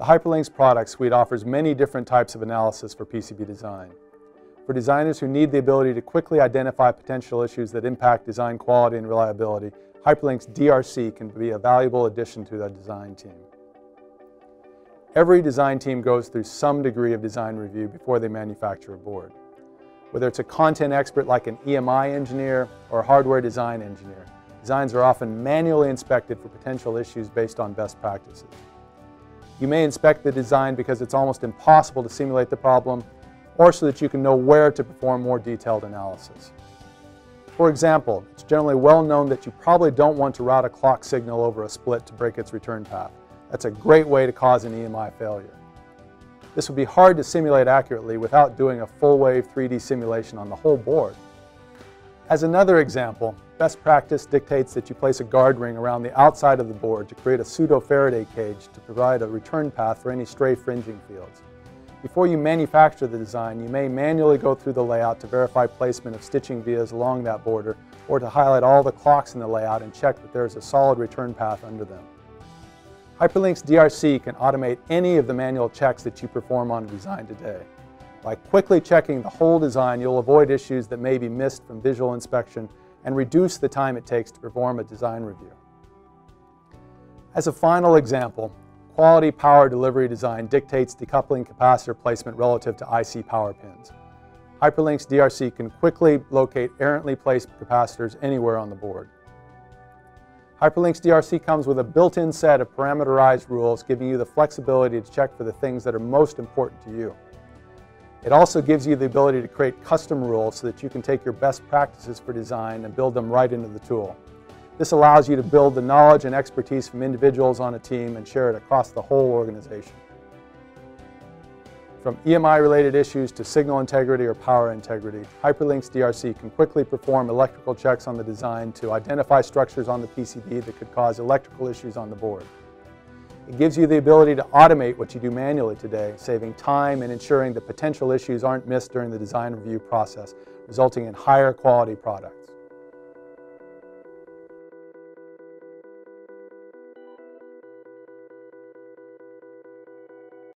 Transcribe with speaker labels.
Speaker 1: The HyperLynx product suite offers many different types of analysis for PCB design. For designers who need the ability to quickly identify potential issues that impact design quality and reliability, HyperLynx DRC can be a valuable addition to the design team. Every design team goes through some degree of design review before they manufacture a board. Whether it's a content expert like an EMI engineer or a hardware design engineer, designs are often manually inspected for potential issues based on best practices. You may inspect the design because it's almost impossible to simulate the problem or so that you can know where to perform more detailed analysis. For example, it's generally well known that you probably don't want to route a clock signal over a split to break its return path. That's a great way to cause an EMI failure. This would be hard to simulate accurately without doing a full-wave 3D simulation on the whole board. As another example, best practice dictates that you place a guard ring around the outside of the board to create a pseudo-Faraday cage to provide a return path for any stray fringing fields. Before you manufacture the design, you may manually go through the layout to verify placement of stitching vias along that border or to highlight all the clocks in the layout and check that there is a solid return path under them. HyperLynx DRC can automate any of the manual checks that you perform on a design today. By quickly checking the whole design, you'll avoid issues that may be missed from visual inspection and reduce the time it takes to perform a design review. As a final example, Quality power delivery design dictates decoupling capacitor placement relative to IC power pins. HyperLynx DRC can quickly locate errantly placed capacitors anywhere on the board. HyperLynx DRC comes with a built-in set of parameterized rules giving you the flexibility to check for the things that are most important to you. It also gives you the ability to create custom rules so that you can take your best practices for design and build them right into the tool. This allows you to build the knowledge and expertise from individuals on a team and share it across the whole organization. From EMI-related issues to signal integrity or power integrity, HyperLynx DRC can quickly perform electrical checks on the design to identify structures on the PCB that could cause electrical issues on the board. It gives you the ability to automate what you do manually today, saving time and ensuring that potential issues aren't missed during the design review process, resulting in higher quality products.